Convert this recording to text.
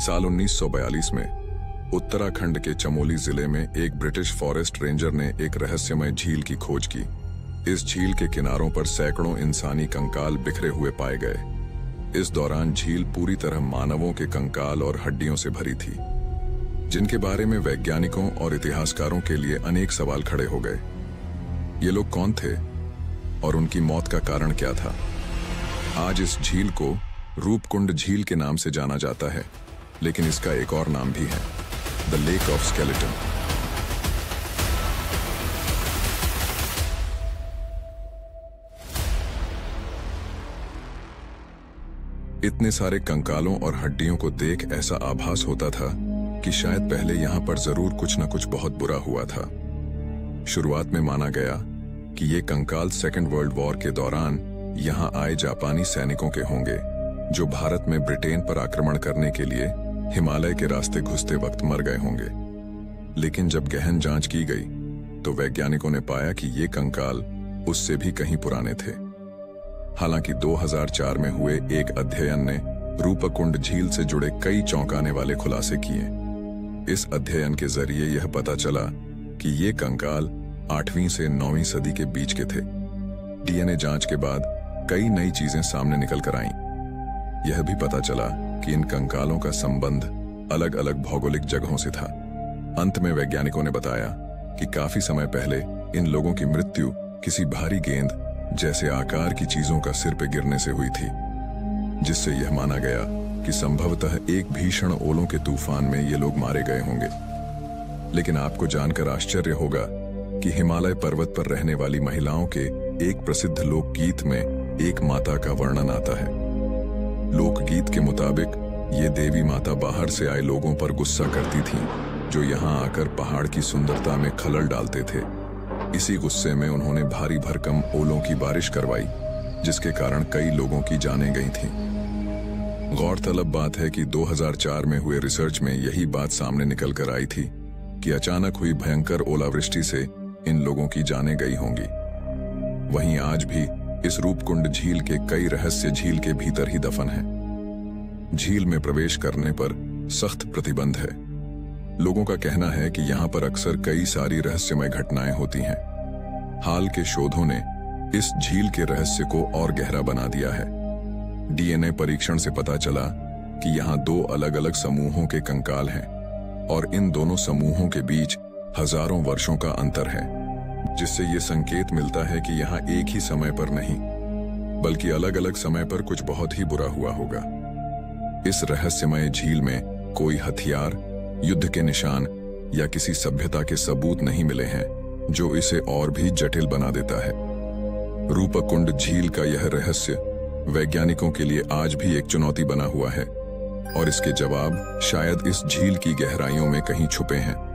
साल 1942 में उत्तराखंड के चमोली ज़िले में एक ब्रिटिश फॉरेस्ट रेंजर ने एक रहस्यमय झील की खोज की। इस झील के किनारों पर सैकड़ों इंसानी कंकाल बिखरे हुए पाए गए। इस दौरान झील पूरी तरह मानवों के कंकाल और हड्डियों से भरी थी, जिनके बारे में वैज्ञानिकों और इतिहासकारों के लिए अनेक सवाल खड़े हो गए। ये लोग कौन थे और उनकी मौत का कारण क्या था? आज इस झील को रूपकुंड झील के नाम से जाना जाता है। लेकिन इसका एक और नाम भी है द लेक ऑफ़ स्केलेटन इतने सारे कंकालों और हड्डियों को देख ऐसा आभास होता था कि शायद पहले यहाँ पर ज़रूर कुछ न कुछ बहुत बुरा हुआ था। शुरुआत में माना गया कि ये कंकाल सेकेंड वर्ल्ड वॉर के दौरान यहाँ आए जापानी सैनिकों के होंगे, जो भारत में ब्रिटेन पर आक्रमण करने के लिए हिमालय के रास्ते घुसते वक्त मर गए होंगे। लेकिन जब गहन जाँच की गई तो वैज्ञानिकों ने पाया कि ये कंकाल उससे भी कहीं पुराने थे। हालाँकि 2004 में हुए एक अध्ययन ने रूपकुंड झील से जुड़े कई चौंकाने वाले खुलासे किए। इस अध्ययन के ज़रिए यह पता चला कि ये कंकाल आठवीं से नौवीं सदी के बीच के थे। डीएनए जाँच के बाद कई नई चीज़ें सामने निकल कर आईं। यह भी पता चला कि इन कंकालों का संबंध अलग अलग भौगोलिक जगहों से था। अंत में वैज्ञानिकों ने बताया कि काफ़ी समय पहले इन लोगों की मृत्यु किसी भारी गेंद जैसे आकार की चीज़ों का सिर पे गिरने से हुई थी, जिससे यह माना गया कि संभवतः एक भीषण ओलों के तूफ़ान में ये लोग मारे गए होंगे। लेकिन आपको जानकर आश्चर्य होगा कि हिमालय पर्वत पर रहने वाली महिलाओं के एक प्रसिद्ध लोकगीत में एक माता का वर्णन आता है। लोकगीत के मुताबिक ये देवी माता बाहर से आए लोगों पर गुस्सा करती थीं, जो यहाँ आकर पहाड़ की सुंदरता में खलल डालते थे इसी गुस्से में उन्होंने भारी भरकम ओलों की बारिश करवाई जिसके कारण कई लोगों की जाने गई थीं। गौरतलब बात है कि 2004 में हुए रिसर्च में यही बात सामने निकल कर आई थी कि अचानक हुई भयंकर ओलावृष्टि से इन लोगों की जाने गई होंगी वहीं आज भी इस रूपकुंड झील के कई रहस्य झील के भीतर ही दफन है। झील में प्रवेश करने पर सख्त प्रतिबंध है। लोगों का कहना है कि यहाँ पर अक्सर कई सारी रहस्यमय घटनाएँ होती हैं। हाल के शोधों ने इस झील के रहस्य को और गहरा बना दिया है। डीएनए परीक्षण से पता चला कि यहाँ दो अलग अलग समूहों के कंकाल हैं और इन दोनों समूहों के बीच हज़ारों वर्षों का अंतर है। जिससे ये संकेत मिलता है कि यहाँ एक ही समय पर नहीं, बल्कि अलग अलग समय पर कुछ बहुत ही बुरा हुआ होगा। इस रहस्यमय झील में कोई हथियार, युद्ध के निशान या किसी सभ्यता के सबूत नहीं मिले हैं, जो इसे और भी जटिल बना देता है। रूपकुंड झील का यह रहस्य वैज्ञानिकों के लिए आज भी एक चुनौती बना हुआ है, और इसके जवाब शायद इस झील की गहराइयों में कहीं छुपे हैं।